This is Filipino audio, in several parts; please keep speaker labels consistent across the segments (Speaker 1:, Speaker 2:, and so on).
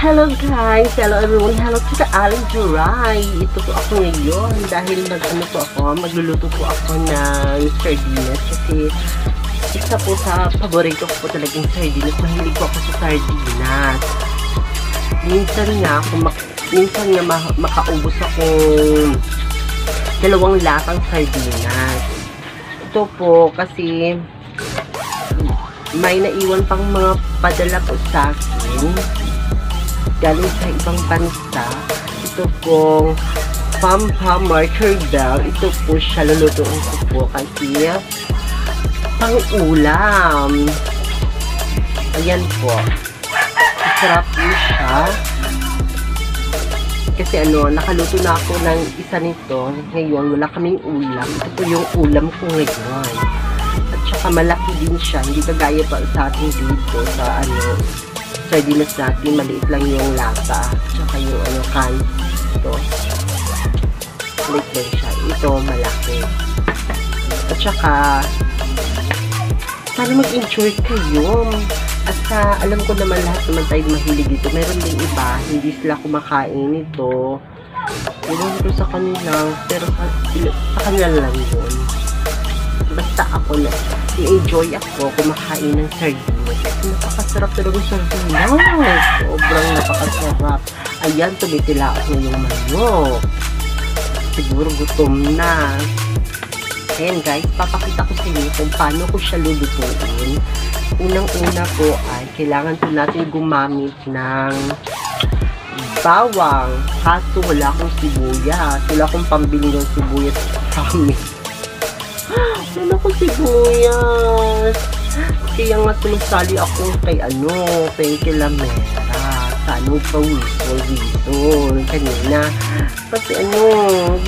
Speaker 1: Hello guys! Hello everyone! Hello to the Aling Juray! Ito po ako ngayon dahil nag-ano po ako, magluluto po ako ng sardinas kasi isa po sa paborito ko po talagang sardinas. Mahilig po ako sa sardinas. Minsan nga, mak minsan nga ma makaubos akong dalawang latang sardinas. Ito po kasi may naiwan pang mga padala po sa akin galing sa ibang bansa. Ito pong Pampa Marker Bell. Ito po siya, lulutuin ko po kasi pang ulam. Ayan po. Masarap po siya. Kasi ano, nakaluto na ako ng isa nito. Ngayon, wala kaming ulam. Ito yung ulam ko ngayon. At saka malaki din siya. Hindi kagaya pa sa ating dito sa ano, sardinas natin, maliit lang yung lata. Tsaka yung ano, can. Ito. Maliit lang siya. Ito, malaki. At saka, sana mag-enjoy kayo. At sa, alam ko naman lahat naman tayo mahilig dito. Meron din iba, hindi sila kumakain nito. Iwan ko sa kanila, pero sa, sa kanila lang yun. Basta ako na, i-enjoy ako kumakain ng sardinas. Kasi napakasarap talaga ng sardinas. Sobrang napakasarap. Ayan, tumitila ako yung manok. Siguro gutom na. Ayan guys, papakita ko sa inyo kung paano ko siya lulutuin. Unang-una po ay kailangan po natin gumamit ng bawang. Kaso wala akong sibuyas. Wala akong pambili ng sibuyas sa amin. Wala akong sibuyas. Kaya nga sumasali ako kay ano, kay Kilamera. Sa ano pa, wisol, wisol. Kanina. Kasi ano,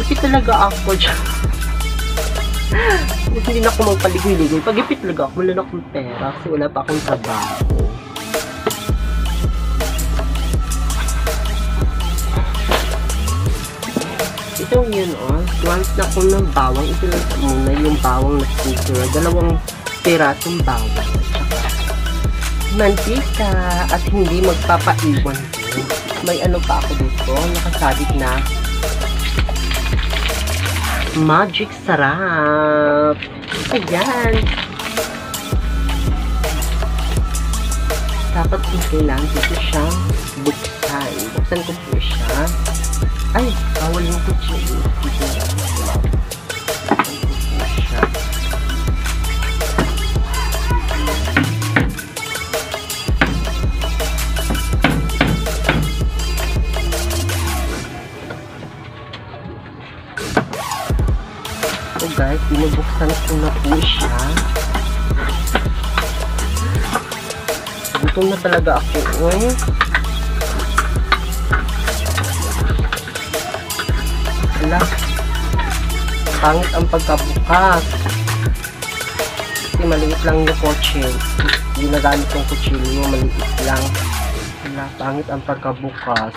Speaker 1: gipit talaga ako dyan. Hindi na ako magpaligoy-ligoy. Pagipit talaga ako, wala na akong pera kasi wala pa akong trabaho. Ito yun, oh. Once na ko ng bawang, sa muna yung bawang na sneaker. Dalawang pirasong bawang. Mantika at hindi magpapaiwan. May ano pa ako dito, nakasabit na magic sarap. Ayan. Dapat ito lang dito siya buksan. Buksan ko po siya. Ay, bawal yung ko po siya. So guys, binubuksan ko na po siya. Gutom na talaga ako. Oh. Wala. Pangit ang pagkabukas. Kasi maliit lang yung kotse. Ginagamit yung kutsilyo, maliit lang. Wala, pangit ang pagkabukas.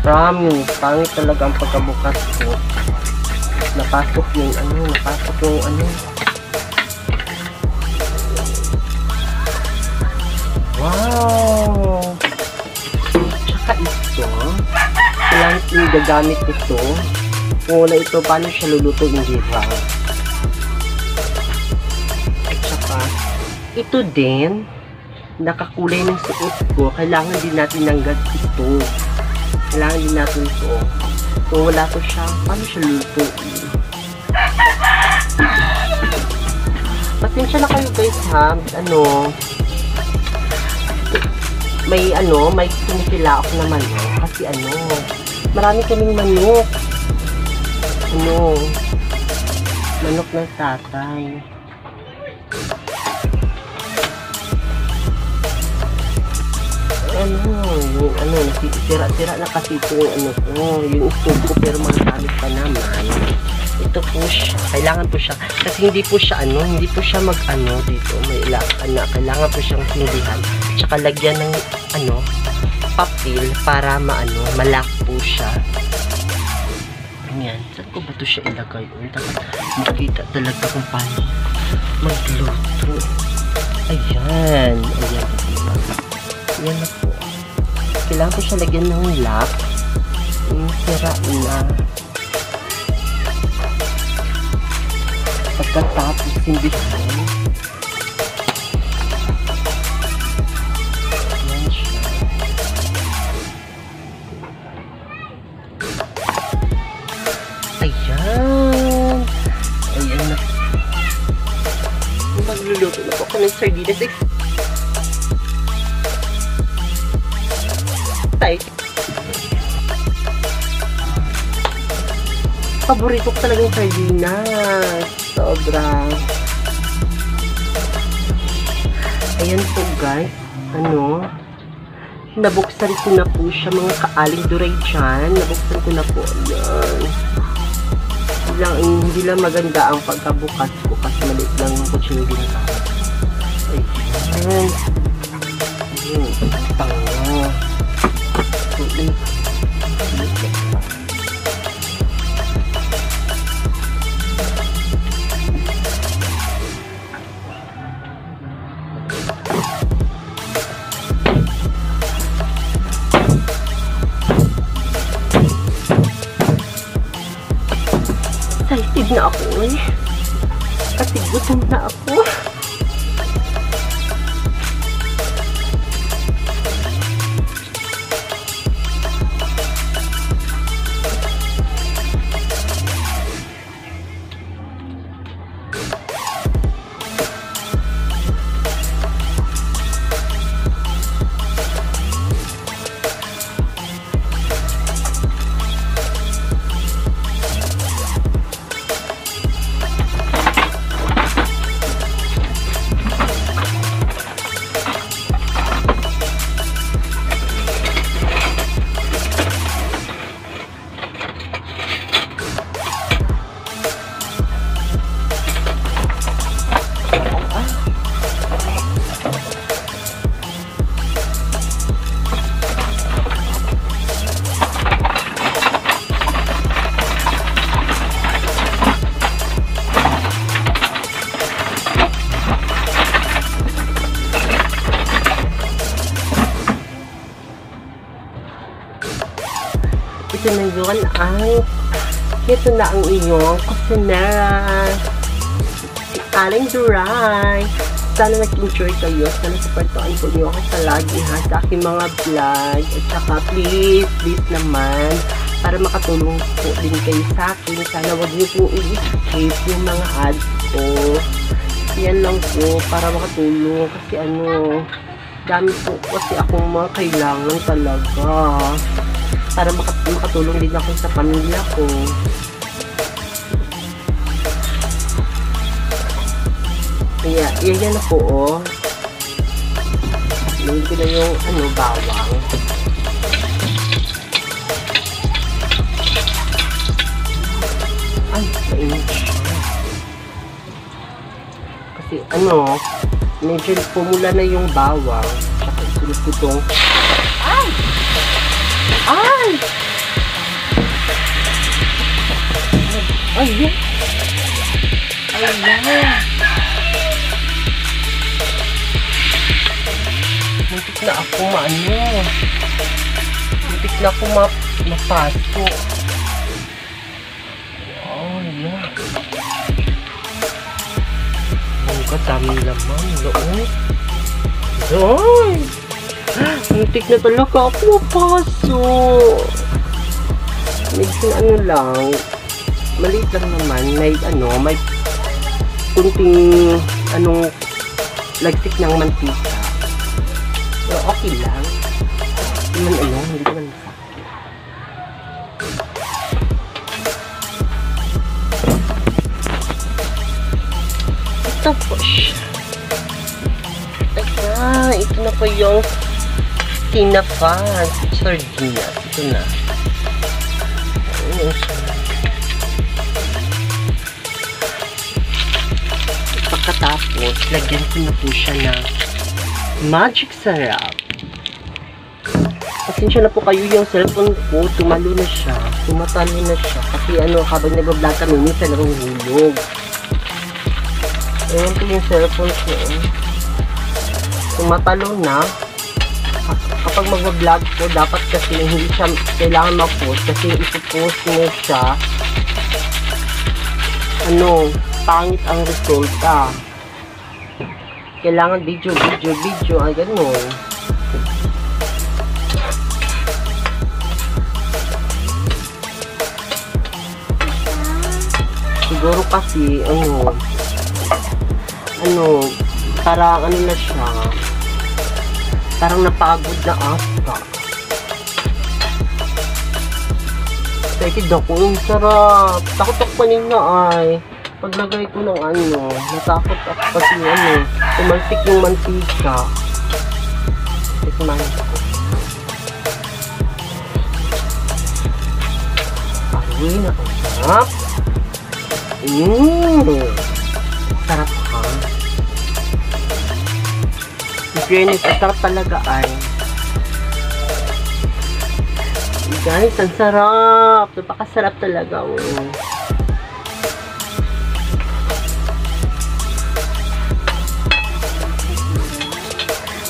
Speaker 1: Promise, pangit talaga ang pagkabukas ko napasok yung ano, napasok yung ano. Wow! Gagamit ito. Kung wala ito, paano siya luluto hindi ba? At saka, ito din, nakakulay ng suot ko, kailangan din natin ng gas ito. Kailangan din natin ito. Kung wala ko siya, paano siya lutuin? Pasensya na kayo guys ha. Ano, may ano, may tumitila ako na manok. Kasi ano, marami kaming manok. Ano, manok ng tatay. ano, yung ano, sira-sira na kasi ito yung ano ko, yung stove ko, pero magagamit pa naman. Ito po siya, kailangan po siya, kasi hindi po siya ano, hindi po siya mag ano dito, may ilakan na, kailangan po siyang hindihan, tsaka lagyan ng ano, papel para maano, malak po siya. Ayan, saan ko ba ito siya ilagay? O, dapat makita talaga kung paano magluto. Ayan, ayan, diba? Yan na po. kailangan po siya lagyan ng lock. Yung sira na. Pagkatapos, hindi siya. Magluluto na po ng sardinas. Eh. Tay. Paborito ko talagang sardinas. Sobrang. Ayan po guys. Ano? Nabuksan ko na po siya mga kaaling duray dyan. Nabuksan ko na po. Ayan. Lang, hindi lang maganda ang pagkabukas ko kasi maliit lang yung kutsyo yung ginagawa. Ayan. Ayan. Tanga. Ayan. Excited na ako eh. Kasi gutom na ako. Ito na yun ang ito na ang iyong kusinera. Si Aling Duray. Sana nag-enjoy kayo. Sana supportoan po niyo ako sa lagi ha. Sa aking mga vlog. At saka please, please naman. Para makatulong po din kayo sa akin. Sana wag niyo po i-escape yung mga ads ko. Yan lang po. Para makatulong. Kasi ano, dami po kasi akong mga kailangan talaga para makat makatulong din ako sa pamilya ko. Kaya, yan yan na po, oh. Lagyan ko na yung, ano, bawang. Ay, mainit. Kasi, ano, medyo pumula na yung bawang. Tsaka, sunod ko tong, ay! Ay! Ay, yan. Ay, yan. Muntik na ako maano. Muntik na ako ma mapaso. Oh, yan. Ang kadaming laman. Looy. Looy. Muntik na talaga ako mapaso. Medyo ano lang, maliit lang naman, may ano, may kunting anong lagsik ng mantika. Pero okay lang. Hindi man ano, hindi man. Ito po. Teka, ito na po yung tinafas. Sardinas. Ito na. Ayun siya. Pagkatapos, lagyan ko na po siya ng magic sarap. Pasensya na po kayo yung cellphone ko, tumalo na siya. Tumatalo na siya. Kasi ano, habang nag-vlog kami, minsan nahuhulog. Ayan po yung cellphone ko. Tumatalo na. Kapag mag-vlog po, dapat kasi hindi siya kailangan mag-post kasi ipopost mo siya ano, pangit ang resulta. Kailangan video, video, video, ay ganun. Siguro kasi, ano, ano, parang ano na siya, parang napagod na ata. Excited ako, ang sarap. Takot ako kanina ay. Paglagay ko ng ano, natakot ako kasi ano, tumalsik yung mantika. Tikman ko. Ay, na ang sarap. Mmm. Sarap fairness, ang talaga ay. Guys, ang sarap. Napakasarap talaga. Oh.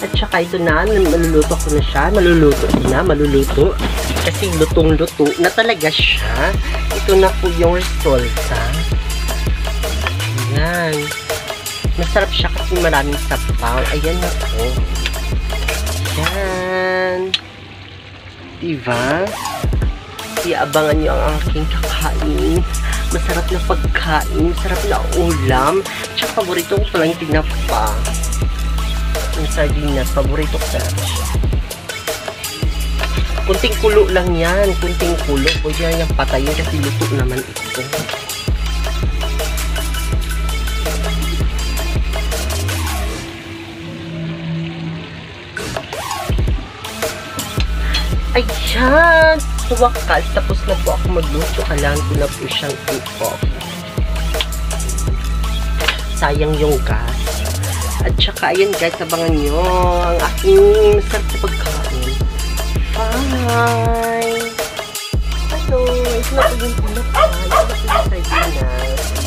Speaker 1: At saka ito na, maluluto ko na siya. Maluluto na, maluluto. Kasi lutong-luto na talaga siya. Ito na po yung resulta. Ayan. Masarap siya kasi maraming sapaw. Ayan na po. Ayan. Diba? Iaabangan niyo ang aking kakain. Masarap na pagkain. Masarap na ulam. Tsaka paborito ko palang tinapa. Yung sardinas. Paborito ko talaga siya. Kunting kulo lang yan. Kunting kulo. Pwede na yung patayin kasi luto naman ito. Ayan! Sa wakas, tapos na po ako magluto. Kailangan ko na po siyang i-off. Sayang yung gas. At saka, ayan guys, abangan nyo ang aking masarap na pagkain. Bye! Hello! Ito na po yung pinapal. Ito na po yung sardinas.